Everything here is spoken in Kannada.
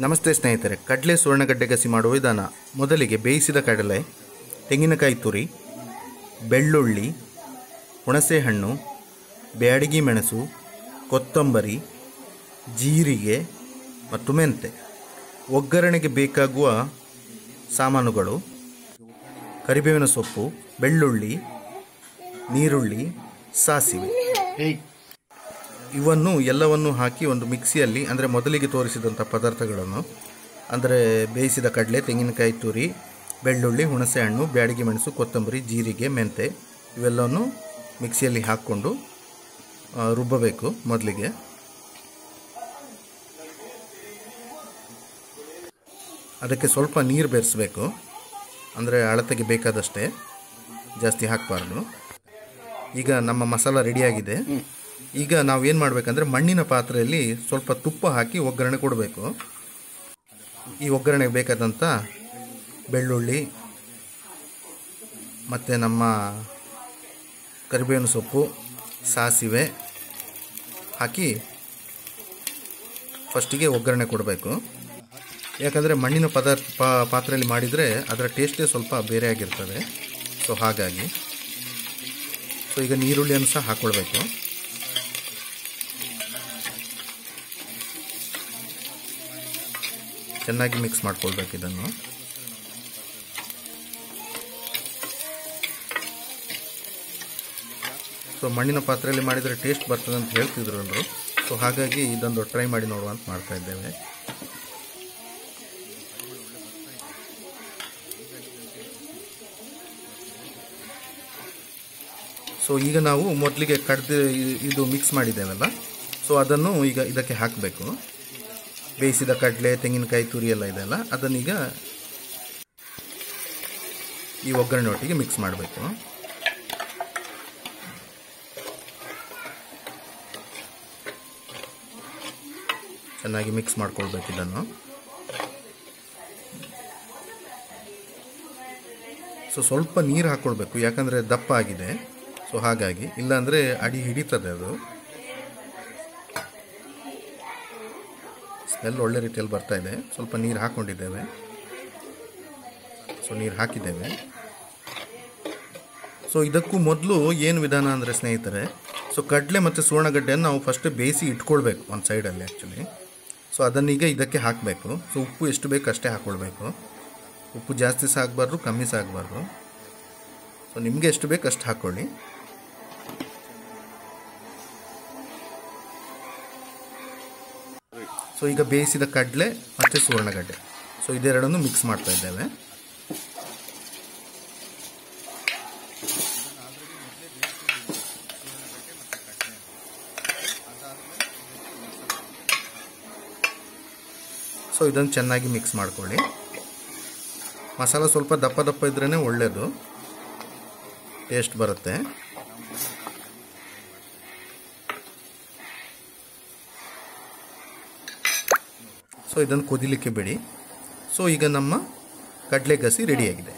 ನಮಸ್ತೆ ಸ್ನೇಹಿತರೆ, ಕಡಲೆ ಸುವರ್ಣಗಡ್ಡೆ ಗಸಿ ಮಾಡುವ ವಿಧಾನ. ಮೊದಲಿಗೆ ಬೇಯಿಸಿದ ಕಡಲೆ, ತೆಂಗಿನಕಾಯಿ ತುರಿ, ಬೆಳ್ಳುಳ್ಳಿ, ಹುಣಸೆಹಣ್ಣು, ಬ್ಯಾಡಗಿ ಮೆಣಸು, ಕೊತ್ತಂಬರಿ, ಜೀರಿಗೆ ಮತ್ತು ಮೆಂತೆ. ಒಗ್ಗರಣೆಗೆ ಬೇಕಾಗುವ ಸಾಮಾನುಗಳು ಕರಿಬೇವಿನ ಸೊಪ್ಪು, ಬೆಳ್ಳುಳ್ಳಿ, ನೀರುಳ್ಳಿ, ಸಾಸಿವೆ. ಇವನ್ನು, ಎಲ್ಲವನ್ನು ಹಾಕಿ ಒಂದು ಮಿಕ್ಸಿಯಲ್ಲಿ, ಅಂದರೆ ಮೊದಲಿಗೆ ತೋರಿಸಿದಂಥ ಪದಾರ್ಥಗಳನ್ನು, ಅಂದರೆ ಬೇಯಿಸಿದ ಕಡಲೆ, ತೆಂಗಿನಕಾಯಿ ತುರಿ, ಬೆಳ್ಳುಳ್ಳಿ, ಹುಣಸೆ ಹಣ್ಣು, ಬ್ಯಾಡಿಗೆ ಮೆಣಸು, ಕೊತ್ತಂಬರಿ, ಜೀರಿಗೆ, ಮೆಂತೆ, ಇವೆಲ್ಲವನ್ನು ಮಿಕ್ಸಿಯಲ್ಲಿ ಹಾಕ್ಕೊಂಡು ರುಬ್ಬಬೇಕು ಮೊದಲಿಗೆ. ಅದಕ್ಕೆ ಸ್ವಲ್ಪ ನೀರು ಬೆರೆಸಬೇಕು. ಅಂದರೆ ಅಳತೆಗೆ ಬೇಕಾದಷ್ಟೇ. ಜಾಸ್ತಿ ಹಾಕಬಾರ್ದು. ಈಗ ನಮ್ಮ ಮಸಾಲ ರೆಡಿಯಾಗಿದೆ ಈಗ ನಾವು ಏನು ಮಾಡಬೇಕಂದ್ರೆ ಮಣ್ಣಿನ ಪಾತ್ರೆಯಲ್ಲಿ ಸ್ವಲ್ಪ ತುಪ್ಪ ಹಾಕಿ ಒಗ್ಗರಣೆ ಕೊಡಬೇಕು. ಈ ಒಗ್ಗರಣೆಗೆ ಬೇಕಾದಂಥ ಬೆಳ್ಳುಳ್ಳಿ, ಮತ್ತು ನಮ್ಮ ಕರಿಬೇವಿನ ಸೊಪ್ಪು, ಸಾಸಿವೆ ಹಾಕಿ ಫಸ್ಟಿಗೆ ಒಗ್ಗರಣೆ ಕೊಡಬೇಕು. ಯಾಕಂದರೆ ಮಣ್ಣಿನ ಪದಾರ್ಥ ಪಾತ್ರೆಯಲ್ಲಿ ಮಾಡಿದರೆ ಅದರ ಟೇಸ್ಟೇ ಸ್ವಲ್ಪ ಬೇರೆ ಆಗಿರ್ತದೆ. ಸೊ ಹಾಗಾಗಿ. ಸೊ ಈಗ ನೀರುಳ್ಳಿಯನ್ನು ಸಹ ಹಾಕ್ಕೊಳ್ಬೇಕು ಚೆನ್ನಾಗಿ ಮಿಕ್ಸ್ ಮಾಡ್ಕೊಳ್ಬೇಕು ಇದನ್ನು. ಸೊ ಮಣ್ಣಿನ ಪಾತ್ರೆಯಲ್ಲಿ ಮಾಡಿದರೆ ಟೇಸ್ಟ್ ಬರ್ತದೆ ಅಂತ ಹೇಳ್ತಿದ್ರು ಎಲ್ಲರು ಸೊ ಹಾಗಾಗಿ ಇದೊಂದು ಟ್ರೈ ಮಾಡಿ ನೋಡುವ ಅಂತ ಮಾಡ್ತಾ ಇದ್ದೇವೆ. ಸೊ ಈಗ ನಾವು ಮೊದಲಿಗೆ ಕಡ್ದು ಇದು ಮಿಕ್ಸ್ ಮಾಡಿದ್ದೇವಲ್ಲ. ಸೊ ಅದನ್ನು ಈಗ ಇದಕ್ಕೆ ಹಾಕಬೇಕು. ಬೇಯಿಸಿದ ಕಡಲೆ, ತೆಂಗಿನಕಾಯಿ, ತುರಿ ಎಲ್ಲ ಅದನ್ನ ಅದನ್ನೀಗ ಈ ಒಗ್ಗರಣೆ ಒಟ್ಟಿಗೆ ಮಿಕ್ಸ್ ಮಾಡಬೇಕು. ಚೆನ್ನಾಗಿ ಮಿಕ್ಸ್ ಮಾಡ್ಕೊಳ್ಬೇಕು ಇದನ್ನು. ಸೊ ಸ್ವಲ್ಪ ನೀರು ಹಾಕ್ಕೊಳ್ಬೇಕು ಯಾಕಂದರೆ ದಪ್ಪ ಆಗಿದೆ. ಸೊ ಹಾಗಾಗಿ, ಇಲ್ಲಾಂದರೆ ಅಡಿ ಹಿಡಿತದೆ ಅದು. ಸ್ಮೆಲ್ ಒಳ್ಳೆ ರೀತಿಯಲ್ಲಿ ಬರ್ತಾ ಇದೆ. ಸ್ವಲ್ಪ ನೀರು ಹಾಕ್ಕೊಂಡಿದ್ದೇವೆ ಸೊ, ನೀರು ಹಾಕಿದ್ದೇವೆ. ಸೊ, ಇದಕ್ಕೂ ಮೊದಲು ಏನು ವಿಧಾನ ಅಂದರೆ ಸ್ನೇಹಿತರೆ, ಸೊ, ಕಡಲೆ ಮತ್ತು ಸುವರ್ಣಗಡ್ಡೆಯನ್ನು ನಾವು ಫಸ್ಟ್ ಬೇಯಿಸಿ ಇಟ್ಕೊಳ್ಬೇಕು ಒಂದು ಸೈಡಲ್ಲಿ ಆ್ಯಕ್ಚುಲಿ ಸೊ, ಅದನ್ನೀಗ ಇದಕ್ಕೆ ಹಾಕಬೇಕು. ಸೊ, ಉಪ್ಪು ಎಷ್ಟು ಬೇಕು ಅಷ್ಟೇ ಹಾಕ್ಕೊಳ್ಬೇಕು ಉಪ್ಪು ಜಾಸ್ತಿ ಸಹ ಕಮ್ಮಿ ಸಹ ಆಗಬಾರ್ದು ಸೊ, ನಿಮಗೆ ಎಷ್ಟು ಬೇಕು ಅಷ್ಟು ಹಾಕ್ಕೊಳ್ಳಿ ಸೊ ಈಗ ಬೇಯಿಸಿದ ಕಡಲೆ ಮತ್ತು ಸುವರ್ಣಗಡ್ಡೆ. ಸೊ ಇದೆರಡನ್ನು ಮಿಕ್ಸ್ ಮಾಡ್ತಾ ಇದ್ದೇವೆ. ಸೊ ಇದನ್ನು ಚೆನ್ನಾಗಿ ಮಿಕ್ಸ್ ಮಾಡ್ಕೊಳ್ಳಿ. ಮಸಾಲ ಸ್ವಲ್ಪ ದಪ್ಪ ದಪ್ಪ ಇದ್ರೇ ಒಳ್ಳೆಯದು ಟೇಸ್ಟ್ ಬರುತ್ತೆ. ಸೊ ಇದನ್ನು ಕುದಿಲಿಕ್ಕೆ ಬಿಡಿ. ಸೊ ಈಗ ನಮ್ಮ ಕಡಲೆ ಗಸಿ ರೆಡಿಯಾಗಿದೆ